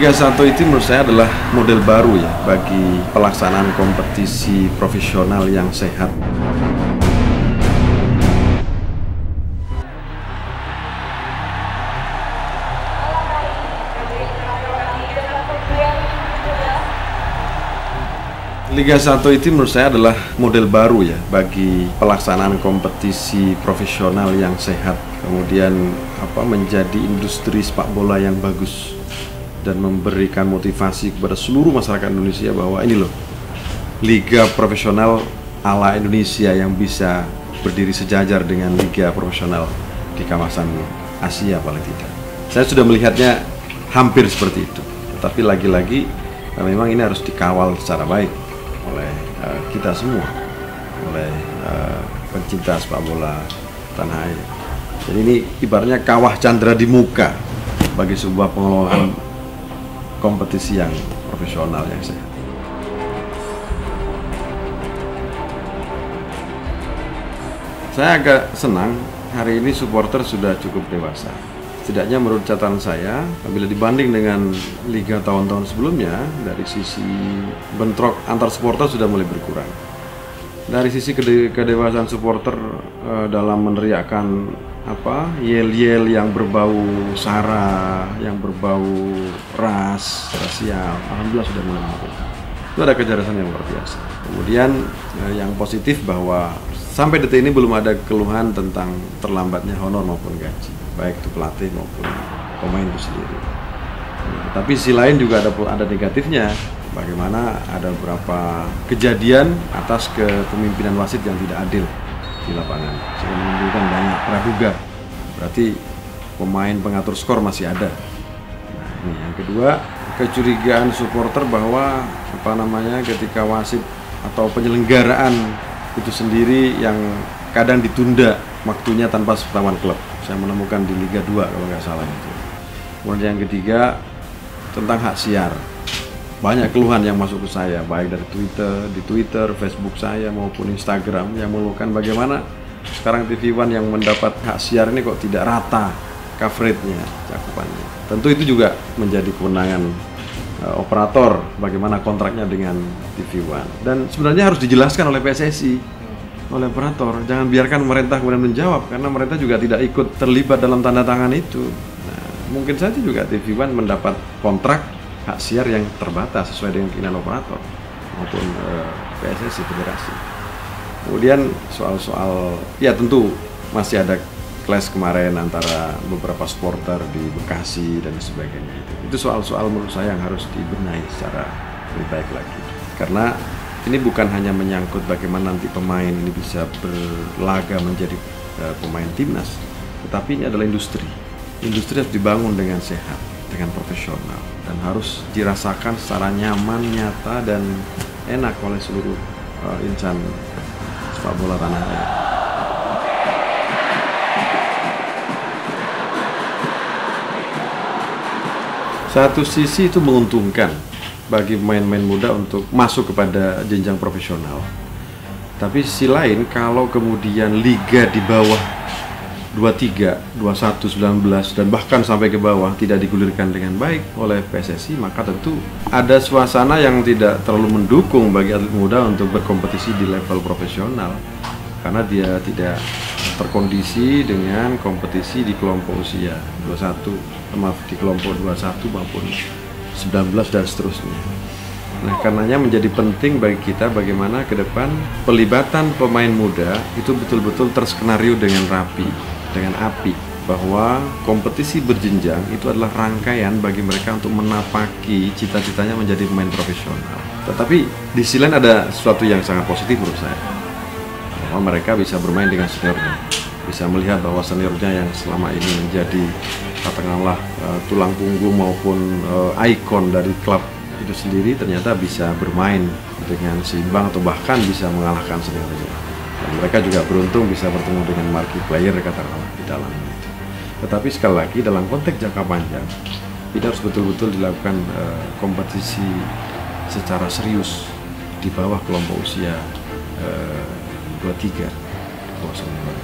Liga 1 itu menurut saya adalah model baru ya bagi pelaksanaan kompetisi profesional yang sehat. Liga 1 itu menurut saya adalah model baru ya bagi pelaksanaan kompetisi profesional yang sehat. Kemudian apa menjadi industri sepak bola yang bagus dan memberikan motivasi kepada seluruh masyarakat Indonesia bahwa ini loh liga profesional ala Indonesia yang bisa berdiri sejajar dengan liga profesional di kawasan Asia paling tidak. Saya sudah melihatnya hampir seperti itu. Tapi lagi-lagi memang ini harus dikawal secara baik oleh uh, kita semua, oleh uh, pencinta sepak bola tanah air. Jadi ini ibaratnya kawah chandra di muka bagi sebuah pengelolaan kompetisi yang profesional yang sehat. Saya agak senang hari ini supporter sudah cukup dewasa. Setidaknya menurut catatan saya, bila dibanding dengan liga tahun-tahun sebelumnya, dari sisi bentrok antar supporter sudah mulai berkurang. Dari sisi kede kedewasaan supporter uh, dalam meneriakkan apa yel-yel yang berbau sara, yang berbau ras, rasial, alhamdulillah sudah mulai menurun. Itu ada kejelasan yang luar biasa. Kemudian uh, yang positif bahwa sampai detik ini belum ada keluhan tentang terlambatnya honor maupun gaji baik itu pelatih maupun pemain itu sendiri. Nah, tapi sisi lain juga ada ada negatifnya. Bagaimana ada beberapa kejadian atas kepemimpinan wasit yang tidak adil di lapangan sehingga menimbulkan banyak praduga. Berarti pemain pengatur skor masih ada. Nah, ini yang kedua kecurigaan supporter bahwa apa namanya ketika wasit atau penyelenggaraan itu sendiri yang kadang ditunda waktunya tanpa sepengetahuan klub saya menemukan di Liga 2 kalau nggak salah itu. Kemudian yang ketiga tentang hak siar. Banyak keluhan yang masuk ke saya, baik dari Twitter, di Twitter, Facebook saya maupun Instagram yang mengeluhkan bagaimana sekarang TV One yang mendapat hak siar ini kok tidak rata coveragenya, cakupannya. Tentu itu juga menjadi kewenangan uh, operator bagaimana kontraknya dengan TV One. Dan sebenarnya harus dijelaskan oleh PSSI oleh operator. Jangan biarkan pemerintah kemudian menjawab karena pemerintah juga tidak ikut terlibat dalam tanda tangan itu. Nah, mungkin saja juga TV One mendapat kontrak hak siar yang terbatas sesuai dengan keinginan operator maupun eh, PSSI federasi. Kemudian soal-soal ya tentu masih ada clash kemarin antara beberapa supporter di Bekasi dan sebagainya itu. Itu soal-soal menurut saya yang harus dibenahi secara lebih baik lagi. Karena ini bukan hanya menyangkut bagaimana nanti pemain ini bisa berlaga menjadi uh, pemain timnas, tetapi ini adalah industri. Industri harus dibangun dengan sehat, dengan profesional, dan harus dirasakan secara nyaman, nyata, dan enak oleh seluruh uh, insan sepak bola tanah air. Satu sisi itu menguntungkan bagi pemain-pemain muda untuk masuk kepada jenjang profesional. Tapi sisi lain kalau kemudian liga di bawah 23, 21, 19 dan bahkan sampai ke bawah tidak digulirkan dengan baik oleh PSSI maka tentu ada suasana yang tidak terlalu mendukung bagi atlet muda untuk berkompetisi di level profesional karena dia tidak terkondisi dengan kompetisi di kelompok usia 21 maaf di kelompok 21 maupun 19 dan seterusnya. Nah, karenanya menjadi penting bagi kita bagaimana ke depan pelibatan pemain muda itu betul-betul terskenario dengan rapi, dengan api bahwa kompetisi berjenjang itu adalah rangkaian bagi mereka untuk menapaki cita-citanya menjadi pemain profesional. Tetapi di sisi lain ada sesuatu yang sangat positif menurut saya. Bahwa mereka bisa bermain dengan seniornya, bisa melihat bahwa seniornya yang selama ini menjadi katakanlah uh, tulang punggung maupun uh, ikon dari klub itu sendiri ternyata bisa bermain dengan seimbang atau bahkan bisa mengalahkan seniornya. Dan mereka juga beruntung bisa bertemu dengan marquee player katakanlah di dalam itu. Tetapi sekali lagi dalam konteks jangka panjang tidak harus betul-betul dilakukan uh, kompetisi secara serius di bawah kelompok usia uh, 23 bawah senior.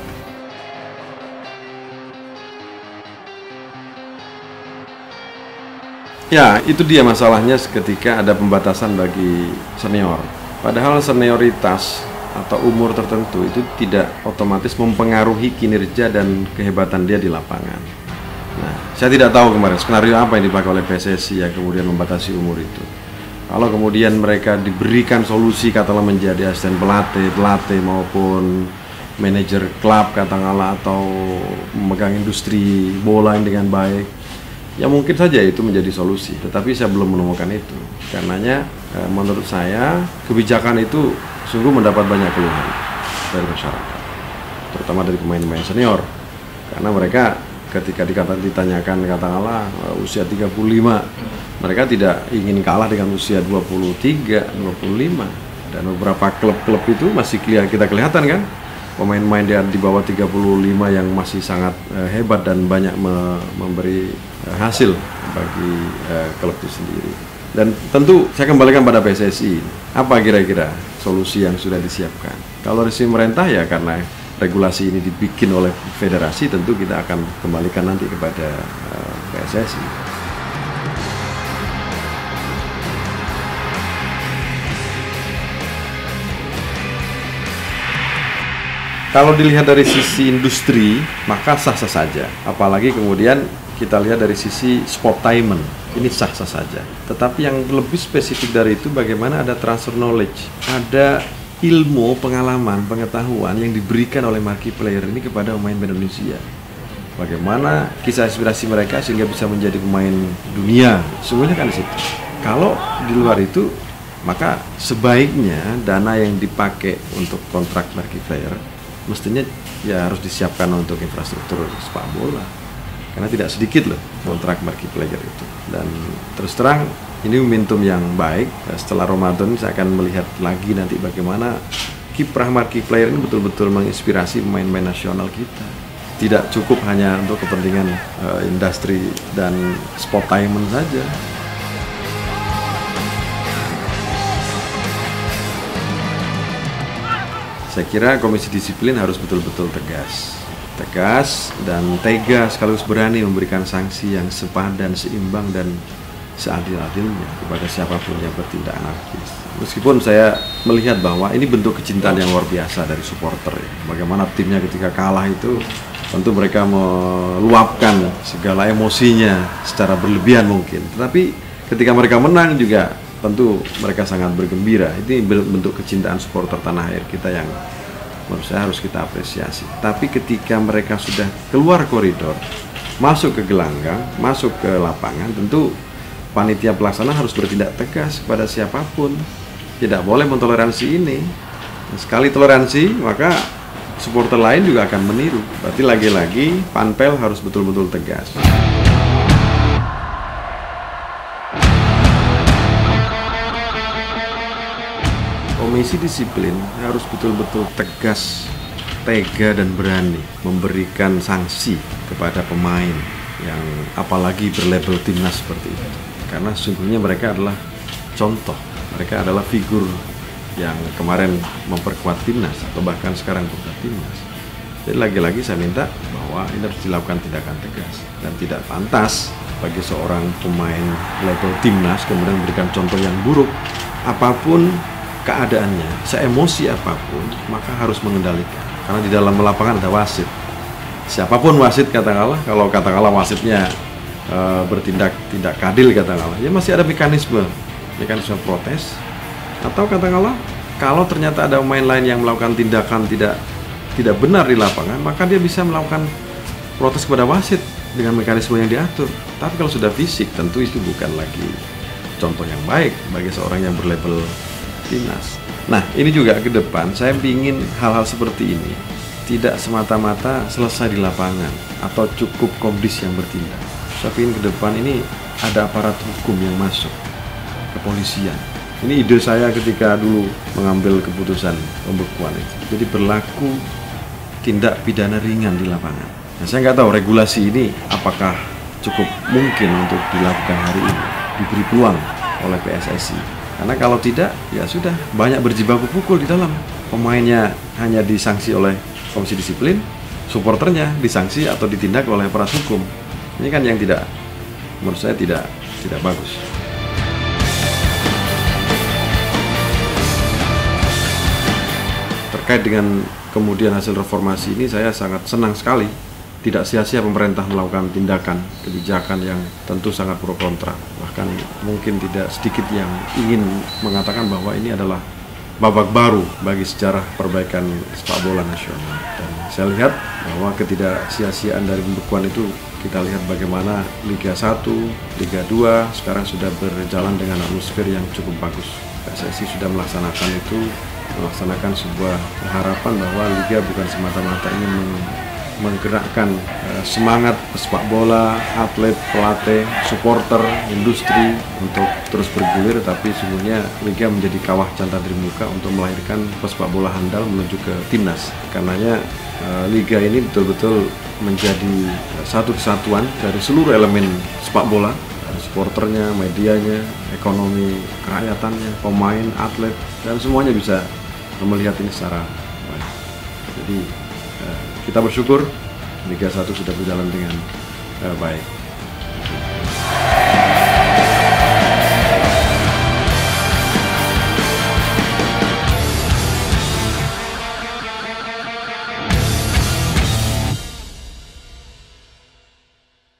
Ya, itu dia masalahnya ketika ada pembatasan bagi senior. Padahal senioritas atau umur tertentu itu tidak otomatis mempengaruhi kinerja dan kehebatan dia di lapangan. Nah, saya tidak tahu kemarin skenario apa yang dipakai oleh PSSI yang kemudian membatasi umur itu. Kalau kemudian mereka diberikan solusi katakanlah menjadi asisten pelatih, pelatih maupun manajer klub katakanlah atau memegang industri bola dengan baik, ya mungkin saja itu menjadi solusi tetapi saya belum menemukan itu karenanya eh, menurut saya kebijakan itu sungguh mendapat banyak keluhan dari masyarakat terutama dari pemain-pemain senior karena mereka ketika dikata, ditanyakan katakanlah uh, usia 35 mereka tidak ingin kalah dengan usia 23, 25 dan beberapa klub-klub itu masih kita kelihatan kan pemain-pemain di bawah 35 yang masih sangat uh, hebat dan banyak me memberi uh, hasil bagi uh, klub itu sendiri. Dan tentu saya kembalikan pada PSSI. Apa kira-kira solusi yang sudah disiapkan? Kalau dari pemerintah ya karena regulasi ini dibikin oleh federasi tentu kita akan kembalikan nanti kepada uh, PSSI. Kalau dilihat dari sisi industri, maka sah-sah saja. Apalagi kemudian kita lihat dari sisi sportainment, ini sah-sah saja. Tetapi yang lebih spesifik dari itu bagaimana ada transfer knowledge, ada ilmu, pengalaman, pengetahuan yang diberikan oleh marquee ini kepada pemain Indonesia. Bagaimana kisah inspirasi mereka sehingga bisa menjadi pemain dunia. Semuanya kan di situ. Kalau di luar itu, maka sebaiknya dana yang dipakai untuk kontrak marquee player mestinya ya harus disiapkan untuk infrastruktur sepak bola karena tidak sedikit loh kontrak marquee player itu. Dan terus terang ini momentum yang baik. Setelah Ramadan saya akan melihat lagi nanti bagaimana kiprah marquee player ini betul-betul menginspirasi pemain-pemain nasional kita. Tidak cukup hanya untuk kepentingan uh, industri dan sportainment saja. Saya kira Komisi Disiplin harus betul-betul tegas. Tegas dan tega sekaligus berani memberikan sanksi yang sepadan, seimbang dan seadil-adilnya kepada siapa pun yang bertindak anarkis. Meskipun saya melihat bahwa ini bentuk kecintaan yang luar biasa dari supporter ya. Bagaimana timnya ketika kalah itu tentu mereka meluapkan segala emosinya secara berlebihan mungkin. Tetapi ketika mereka menang juga tentu mereka sangat bergembira. Ini bentuk kecintaan supporter tanah air kita yang menurut saya harus kita apresiasi. Tapi ketika mereka sudah keluar koridor, masuk ke gelanggang, masuk ke lapangan, tentu panitia pelaksana harus bertindak tegas kepada siapa pun. Tidak boleh mentoleransi ini. Sekali toleransi, maka supporter lain juga akan meniru. Berarti lagi-lagi panpel harus betul-betul tegas. Komisi disiplin harus betul-betul tegas, tega dan berani memberikan sanksi kepada pemain yang apalagi berlabel timnas seperti itu. Karena sesungguhnya mereka adalah contoh, mereka adalah figur yang kemarin memperkuat timnas atau bahkan sekarang bukan timnas. Jadi lagi-lagi saya minta bahwa ini harus dilakukan tindakan tegas dan tidak pantas bagi seorang pemain level timnas kemudian memberikan contoh yang buruk apa pun keadaannya, seemosi apa pun, maka harus mengendalikan. Karena di dalam lapangan ada wasit. Siapa pun wasit katakanlah, kalau katakanlah wasitnya e, bertindak tidak kadil katakanlah, ya masih ada mekanisme, mekanisme protes. Atau katakanlah, kalau ternyata ada pemain lain yang melakukan tindakan tidak tidak benar di lapangan, maka dia bisa melakukan protes kepada wasit dengan mekanisme yang diatur. Tapi kalau sudah fisik, tentu itu bukan lagi contoh yang baik bagi seorang yang berlabel timnas. Nah, ini juga ke depan saya ingin hal-hal seperti ini tidak semata-mata selesai di lapangan atau cukup komdis yang bertindak. Saya ingin ke depan ini ada aparat hukum yang masuk, kepolisian. Ini ide saya ketika dulu mengambil keputusan pembekuan itu. Jadi berlaku tindak pidana ringan di lapangan. Nah, saya nggak tahu regulasi ini apakah cukup mungkin untuk dilakukan hari ini, diberi peluang oleh PSSI karena kalau tidak, ya sudah banyak berjibaku pukul di dalam. Pemainnya hanya disanksi oleh komisi disiplin, supporternya disanksi atau ditindak oleh aparat hukum. Ini kan yang tidak, menurut saya tidak tidak bagus. Terkait dengan kemudian hasil reformasi ini saya sangat senang sekali tidak sia-sia pemerintah melakukan tindakan kebijakan yang tentu sangat pro kontra. Bahkan mungkin tidak sedikit yang ingin mengatakan bahwa ini adalah babak baru bagi sejarah perbaikan sepak bola nasional. Dan saya lihat bahwa ketidaksia-siaan dari pembekuan itu kita lihat bagaimana Liga 1, Liga 2 sekarang sudah berjalan dengan atmosfer yang cukup bagus. PSSI sudah melaksanakan itu melaksanakan sebuah harapan bahwa Liga bukan semata-mata ingin menggerakkan uh, semangat sepak bola, atlet, pelatih, supporter, industri untuk terus bergulir tapi sesungguhnya Liga menjadi kawah dari muka untuk melahirkan pesepak bola handal menuju ke timnas. Karenanya uh, Liga ini betul-betul menjadi satu kesatuan dari seluruh elemen sepak bola supporternya, medianya, ekonomi kerakyatannya, pemain, atlet, dan semuanya bisa melihat ini secara baik. Jadi eh, kita bersyukur Liga 1 sudah berjalan dengan eh, baik.